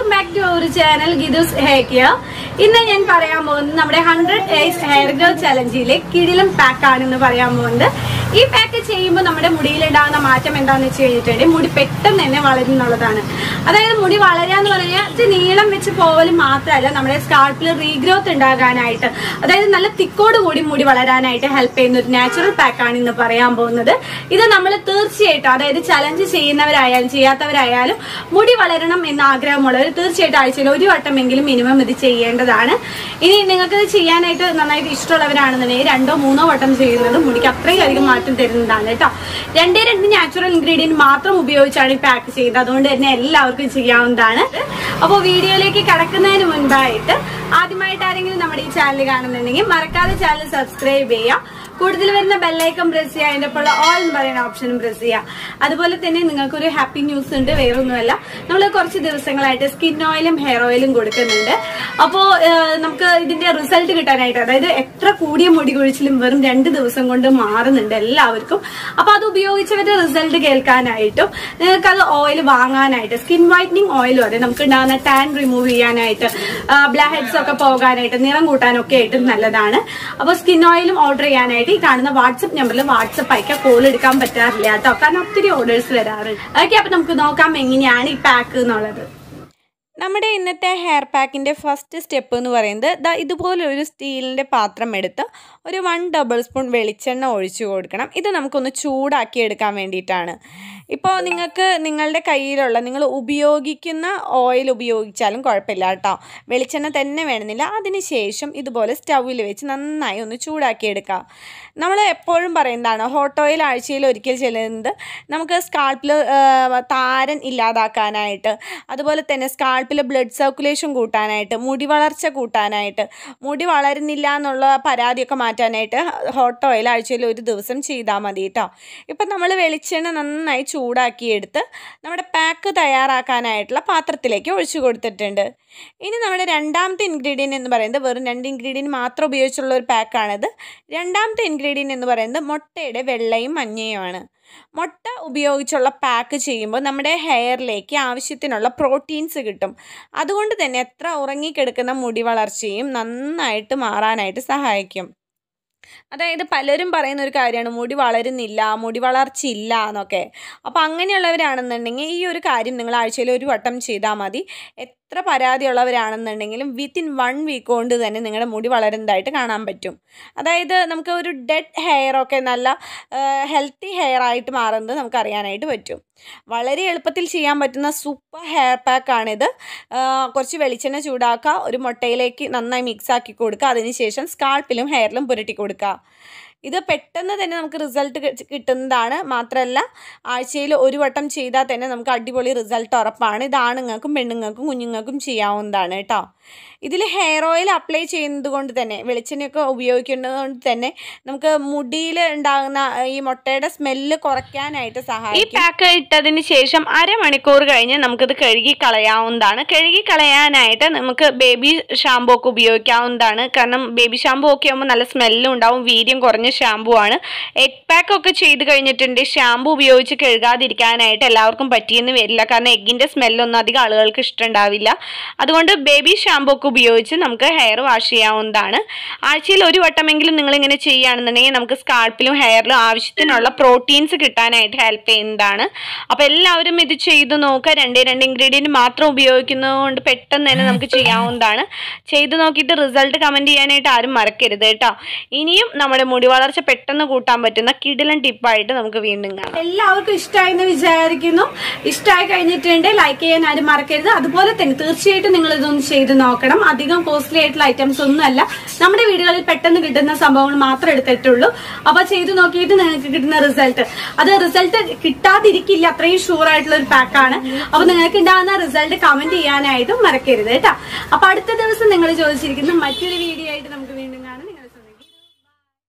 To our channel ഗിദുസ് hair care ഇന്ന് ഞാൻ പറയാൻ പോകുന്നത് നമ്മുടെ ഹൺഡ്രഡ് ഡേയ്സ് ഹെയർ ഗ്രോ ചലഞ്ചിലെ കിടിലം പാക്ക് ആണെന്ന് പറയാൻ പോകുന്നത്. ഈ പാക്ക് ചെയ്യുമ്പോൾ നമ്മുടെ മുടിയിൽ ഉണ്ടാകുന്ന മാറ്റം എന്താണെന്ന് വെച്ച് കഴിഞ്ഞിട്ടുണ്ടെങ്കിൽ മുടി പെട്ടെന്ന് തന്നെ വളരുന്നുള്ളതാണ് അതായത് മുടി വളരാന്ന് പറഞ്ഞാൽ ഇത് നീളം വെച്ച് പോവൽ മാത്രമല്ല നമ്മുടെ സ്കാൾപ്പിൽ റീഗ്രോത്ത് ഉണ്ടാകാനായിട്ട് അതായത് നല്ല തിക്കോട് കൂടി മുടി വളരാനായിട്ട് ഹെൽപ്പ് ചെയ്യുന്ന ഒരു നാച്ചുറൽ പാക്കാണ് ഇന്ന് പറയാൻ പോകുന്നത്. ഇത് നമ്മൾ തീർച്ചയായിട്ടും അതായത് ചലഞ്ച് ചെയ്യുന്നവരായാലും ചെയ്യാത്തവരായാലും മുടി വളരണം എന്ന ആഗ്രഹമുള്ളവർ തീർച്ചയായിട്ടും ആഴ്ചയിൽ ഒരു വട്ടമെങ്കിലും മിനിമം ഇത് ചെയ്യേണ്ടതാണ്. ഇനി നിങ്ങൾക്ക് ഇത് ചെയ്യാനായിട്ട് നന്നായിട്ട് ഇഷ്ടമുള്ളവരാണെന്നുണ്ടെങ്കിൽ രണ്ടോ മൂന്നോ വട്ടം ചെയ്യുന്നത് മുടിക്ക് അത്രയും അധികം തരുന്നതാണ് കേട്ടോ. രണ്ടേ രണ്ട് നാച്ചുറൽ ഇൻഗ്രീഡിയന്റ് മാത്രം ഉപയോഗിച്ചാണ് ഈ പാക്ക് ചെയ്യുന്നത്. അതുകൊണ്ട് തന്നെ എല്ലാവർക്കും ചെയ്യാവുന്നതാണ്. അപ്പോൾ വീഡിയോയിലേക്ക് കടക്കുന്നതിന് മുൻപായിട്ട് ആദ്യമായിട്ട് ആരെങ്കിലും നമ്മുടെ ഈ ചാനൽ കാണുന്നുണ്ടെങ്കിൽ മറക്കാതെ ചാനൽ സബ്സ്ക്രൈബ് ചെയ്യാം കൂടുതൽ വരുന്ന ബെല്ലൈക്കൺ പ്രസ് ചെയ്യുക. അതിന്റെ ഒപ്പം ഓൾ എന്ന് പറയുന്ന ഓപ്ഷനും പ്രസ് ചെയ്യുക. അതുപോലെ തന്നെ നിങ്ങൾക്കൊരു ഹാപ്പി ന്യൂസ് ഉണ്ട് വേറൊന്നുമല്ല. നമ്മൾ കുറച്ച് ദിവസങ്ങളായിട്ട് സ്കിൻ ഓയിലും ഹെയർ ഓയിലും കൊടുക്കുന്നുണ്ട്. അപ്പോൾ നമുക്ക് ഇതിന്റെ റിസൾട്ട് കിട്ടാനായിട്ട് അതായത് എത്ര കൂടിയ മുടി കൊഴിച്ചിലും വെറും രണ്ട് ദിവസം കൊണ്ട് മാറുന്നുണ്ട് എല്ലാവർക്കും. അപ്പൊ അത് ഉപയോഗിച്ചവരുടെ റിസൾട്ട് കേൾക്കാനായിട്ടും നിങ്ങൾക്ക് അത് ഓയിൽ വാങ്ങാനായിട്ട് സ്കിൻ വൈറ്റനിങ് ഓയിലും അതെ നമുക്ക് ഉണ്ടാകുന്ന ടാൻ റിമൂവ് ചെയ്യാനായിട്ട് ബ്ലാക്ക് ഹെഡ്സ് ഒക്കെ പോകാനായിട്ട് നിറം കൂട്ടാനൊക്കെ ആയിട്ട് നല്ലതാണ്. അപ്പൊ സ്കിൻ ഓയിലും ഓർഡർ ചെയ്യാനായിട്ട് ഈ കാണുന്ന വാട്സപ്പ് നമ്പറിൽ വാട്സപ്പ് അയക്കാൻ കോൾ എടുക്കാൻ പറ്റാറില്ല കേട്ടോ. കാരണം ഒത്തിരി ഓർഡേഴ്സ് വരാറുണ്ട്. ഓക്കെ അപ്പൊ നമുക്ക് നോക്കാം എങ്ങനെയാണ് ഈ പാക്ക് എന്നുള്ളത്. നമ്മുടെ ഇന്നത്തെ ഹെയർ പാക്കിന്റെ ഫസ്റ്റ് സ്റ്റെപ്പ് എന്ന് പറയുന്നത് ദാ ഇതുപോലെ ഒരു സ്റ്റീലിന്റെ പാത്രം എടുത്ത് ഒരു വൺ ഡബിൾ സ്പൂൺ വെളിച്ചെണ്ണ ഒഴിച്ചു കൊടുക്കണം. ഇത് നമുക്കൊന്ന് ചൂടാക്കി എടുക്കാൻ വേണ്ടിയിട്ടാണ്. ഇപ്പോൾ നിങ്ങൾക്ക് നിങ്ങളുടെ കയ്യിലുള്ള നിങ്ങൾ ഉപയോഗിക്കുന്ന ഓയിൽ ഉപയോഗിച്ചാലും കുഴപ്പമില്ല കേട്ടോ. വെളിച്ചെണ്ണ തന്നെ വേണമെന്നില്ല. അതിന് ശേഷം ഇതുപോലെ സ്റ്റൗവിൽ വെച്ച് നന്നായി ഒന്ന് ചൂടാക്കി എടുക്കുക നമ്മൾ എപ്പോഴും പറയുന്നതാണ് ഹോട്ട് ഓയിൽ ആഴ്ചയിൽ ഒരിക്കൽ ചെല്ലുന്നത് നമുക്ക് സ്കാൾപ്പിൽ താരൻ ഇല്ലാതാക്കാനായിട്ട്. അതുപോലെ തന്നെ സ്കാൾപ്പിൽ ബ്ലഡ് സർക്കുലേഷൻ കൂട്ടാനായിട്ട് മുടി വളർച്ച കൂട്ടാനായിട്ട് മുടി വളരുന്നില്ല എന്നുള്ള പരാതിയൊക്കെ മാറ്റാനായിട്ട് ഹോട്ട് ഓയിൽ ആഴ്ചയിൽ ഒരു ദിവസം ചെയ്താൽ മതി കേട്ടോ ഇപ്പം നമ്മൾ വെളിച്ചെണ്ണ നന്നായി ചൂടാക്കിയെടുത്ത് നമ്മുടെ പാക്ക് തയ്യാറാക്കാനായിട്ടുള്ള പാത്രത്തിലേക്ക് ഒഴിച്ചു കൊടുത്തിട്ടുണ്ട്. ഇനി നമ്മുടെ രണ്ടാമത്തെ ഇൻഗ്രീഡിയന്റ് എന്ന് പറയുന്നത് വെറും രണ്ട് ഇൻഗ്രീഡിയന്റ് മാത്രം ഉപയോഗിച്ചുള്ള ഒരു പാക്കാണിത് രണ്ടാമത്തെ ഇൻഗ്രീഡിയന്റ് എന്ന് പറയുന്നത് മുട്ടയുടെ വെള്ളയും മഞ്ഞയുമാണ്. മുട്ട ഉപയോഗിച്ചുള്ള പാക്ക് ചെയ്യുമ്പോൾ നമ്മുടെ ഹെയറിലേക്ക് ആവശ്യത്തിനുള്ള പ്രോട്ടീൻസ് കിട്ടും. അതുകൊണ്ട് തന്നെ എത്ര ഉറങ്ങിക്കിടക്കുന്ന മുടി വളർച്ചയും നന്നായിട്ട് മാറാനായിട്ട് സഹായിക്കും. അതായത് പലരും പറയുന്ന ഒരു കാര്യമാണ് മുടി വളരുന്നില്ല മുടി വളർച്ച ഇല്ല എന്നൊക്കെ. അപ്പോൾ അങ്ങനെയുള്ളവരാണെന്നുണ്ടെങ്കിൽ ഈ ഒരു കാര്യം നിങ്ങൾ ആഴ്ചയിൽ ഒരു വട്ടം ചെയ്താൽ മതി. എത്ര പരാതിയുള്ളവരാണെന്നുണ്ടെങ്കിലും വിത്തിൻ വൺ വീക്ക് കൊണ്ട് തന്നെ നിങ്ങളുടെ മുടി വളരുന്നതായിട്ട് കാണാൻ പറ്റും. അതായത് നമുക്ക് ഒരു ഡെഡ് ഹെയറൊക്കെ നല്ല ഹെൽത്തി ഹെയർ ആയിട്ട് മാറുന്നത് നമുക്ക് അറിയാനായിട്ട് പറ്റും. വളരെ എളുപ്പത്തിൽ ചെയ്യാൻ പറ്റുന്ന സൂപ്പർ ഹെയർ പാക്കാണിത് കുറച്ച് വെളിച്ചെണ്ണ ചൂടാക്കുക ഒരു മുട്ടയിലേക്ക് നന്നായി മിക്സ് ആക്കി കൊടുക്കുക അതിനുശേഷം സ്കാൾപ്പിലും ഹെയറിലും പുരട്ടി കൊടുക്കുക. ഇത് പെട്ടെന്ന് തന്നെ നമുക്ക് റിസൾട്ട് കിട്ടുന്നതാണ്. മാത്രമല്ല ആഴ്ചയിൽ ഒരു വട്ടം ചെയ്താൽ തന്നെ നമുക്ക് അടിപൊളി റിസൾട്ട് ഉറപ്പാണ്. ഇത് ആണുങ്ങൾക്കും പെണ്ണുങ്ങൾക്കും കുഞ്ഞുങ്ങൾക്കും ചെയ്യാവുന്നതാണ് കേട്ടോ. ഇതിൽ ഹെയർ ഓയിൽ അപ്ലൈ ചെയ്യുന്നത് കൊണ്ട് തന്നെ വെളിച്ചെണ്ണയൊക്കെ ഉപയോഗിക്കുന്നത് കൊണ്ട് തന്നെ നമുക്ക് മുടിയിൽ ഉണ്ടാകുന്ന ഈ മുട്ടയുടെ സ്മെല്ല് കുറയ്ക്കാനായിട്ട് സഹായിക്കും. ഈ പാക്ക് ഇട്ടതിന് ശേഷം അരമണിക്കൂർ കഴിഞ്ഞ് നമുക്കിത് കഴുകി കളയാവുന്നതാണ്. കഴുകി കളയാനായിട്ട് നമുക്ക് ബേബി ഷാമ്പൂ ഒക്കെ ഉപയോഗിക്കാവുന്നതാണ്. കാരണം ബേബി ഷാമ്പൂ ഒക്കെ ആകുമ്പോൾ നല്ല സ്മെല്ലും ഉണ്ടാവും വീര്യം കുറഞ്ഞ ഷാമ്പു ആണ്. എഗ് പാക്ക് ഒക്കെ ചെയ്ത് കഴിഞ്ഞിട്ടുണ്ട്. ഷാമ്പു ഉപയോഗിച്ച് കഴുകാതിരിക്കാനായിട്ട് എല്ലാവർക്കും പറ്റിയെന്ന് വരില്ല. കാരണം എഗ്ഗിന്റെ സ്മെല്ലൊന്നും അധികം ആളുകൾക്ക് ഇഷ്ടമുണ്ടാവില്ല. അതുകൊണ്ട് ബേബി ഷാമ്പു ഒക്കെ ഉപയോഗിച്ച് നമുക്ക് ഹെയർ വാഷ് ചെയ്യാവുന്നതാണ്. ആഴ്ചയിൽ ഒരു വട്ടമെങ്കിലും നിങ്ങളിങ്ങനെ ചെയ്യുകയാണെന്നുണ്ടെങ്കിൽ നമുക്ക് സ്കാൾപ്പിലും ഹെയറിലും ആവശ്യത്തിനുള്ള പ്രോട്ടീൻസ് കിട്ടാനായിട്ട് ഹെൽപ്പ് ചെയ്യുന്നതാണ്. അപ്പോൾ എല്ലാവരും ഇത് ചെയ്ത് നോക്കുക. രണ്ടേ രണ്ട് ഇൻഗ്രീഡിയന്റ് മാത്രം ഉപയോഗിക്കുന്നതുകൊണ്ട് പെട്ടെന്ന് തന്നെ നമുക്ക് ചെയ്യാവുന്നതാണ്. ചെയ്ത് നോക്കിയിട്ട് റിസൾട്ട് കമന്റ് ചെയ്യാനായിട്ട് ആരും മറക്കരുത് കേട്ടോ. ഇനിയും നമ്മുടെ മുടി വളർച്ച പെട്ടെന്ന് കൂട്ടാൻ പറ്റുന്ന കിടിലൻ ടിപ്പായിട്ട് നമുക്ക് വീണ്ടും കാണാം. എല്ലാവർക്കും ഇഷ്ടമായി എന്ന് വിചാരിക്കുന്നു. ഇഷ്ടമായി കഴിഞ്ഞിട്ടുണ്ട് ലൈക്ക് ചെയ്യാൻ ആരും മറക്കരുത്. അതുപോലെ തന്നെ തീർച്ചയായിട്ടും നിങ്ങൾ ഇതൊന്ന് ചെയ്ത് നോക്കണം. അധികം കോസ്റ്റ്ലി ആയിട്ടുള്ള ഐറ്റംസ് ഒന്നുമല്ല നമ്മുടെ വീടുകളിൽ പെട്ടെന്ന് കിട്ടുന്ന സംഭവങ്ങൾ മാത്രം എടുത്തിട്ടുള്ളൂ. അപ്പൊ ചെയ്ത് നോക്കിയിട്ട് നിങ്ങൾക്ക് കിട്ടുന്ന റിസൾട്ട് അത് റിസൾട്ട് കിട്ടാതിരിക്കില്ല. അത്രയും ഷുവർ ആയിട്ടുള്ള ഒരു പാക്കാണ് അപ്പൊ നിങ്ങൾക്ക് ഉണ്ടാകുന്ന റിസൾട്ട് കമന്റ് ചെയ്യാനായിട്ടും മറക്കരുത് കേട്ടോ. അപ്പൊ അടുത്ത ദിവസം നിങ്ങൾ ചോദിച്ചിരിക്കുന്ന മറ്റൊരു വീഡിയോ ആയിട്ട് നമുക്ക്